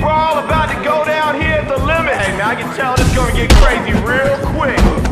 We're all about to go down here at the limit. Hey, man, I can tell this gonna get crazy real quick.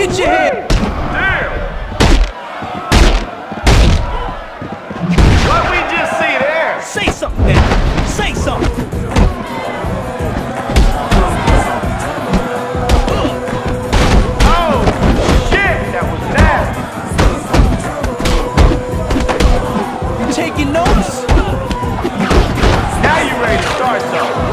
Get your head! Damn. What we just see there? Say something! Say something! Oh, shit, that was nasty. Taking notes? Now you ready to start something.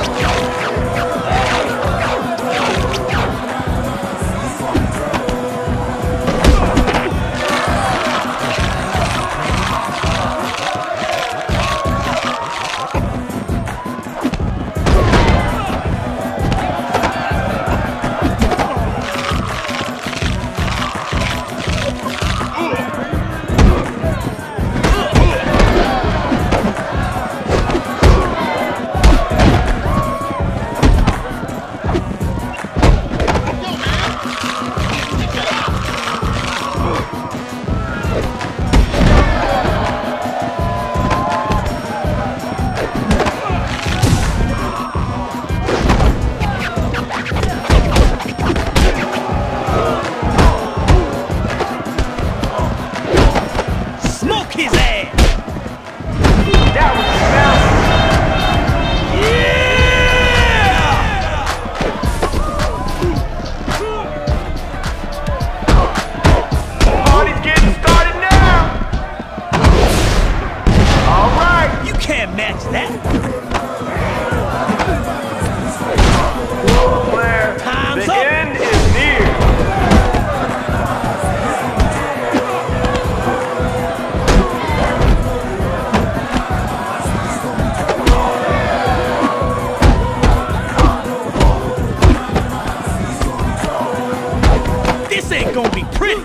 His ass! Eh? Gonna be pretty!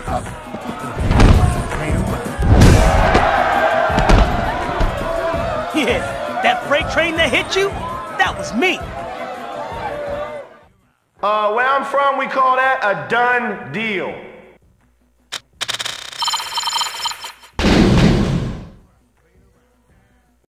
Yeah, that freight train that hit you? That was me! Uh, where I'm from, we call that a done deal.